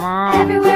Mom. everywhere.